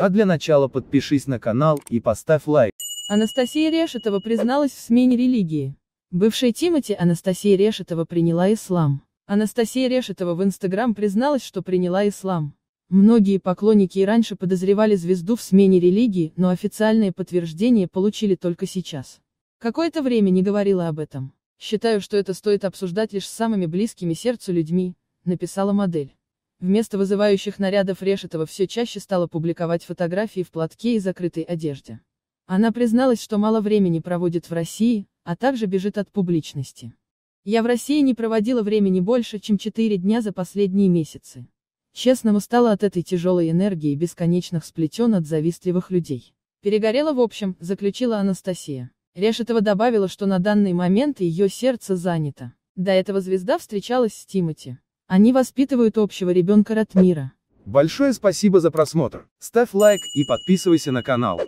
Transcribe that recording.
А для начала подпишись на канал и поставь лайк. Анастасия Решетова призналась в смене религии. Бывшая Тимати Анастасия Решетова приняла ислам. Анастасия Решетова в Инстаграм призналась, что приняла ислам. Многие поклонники и раньше подозревали звезду в смене религии, но официальное подтверждение получили только сейчас. Какое-то время не говорила об этом. Считаю, что это стоит обсуждать лишь с самыми близкими сердцу людьми, написала модель. Вместо вызывающих нарядов Решетова все чаще стала публиковать фотографии в платке и закрытой одежде. Она призналась, что мало времени проводит в России, а также бежит от публичности. Я в России не проводила времени больше, чем 4 дня за последние месяцы. Честно устала от этой тяжелой энергии бесконечных сплетен от завистливых людей. Перегорела в общем, заключила Анастасия. Решетова добавила, что на данный момент ее сердце занято. До этого звезда встречалась с Тимати. Они воспитывают общего ребенка Ратмира. Большое спасибо за просмотр. Ставь лайк и подписывайся на канал.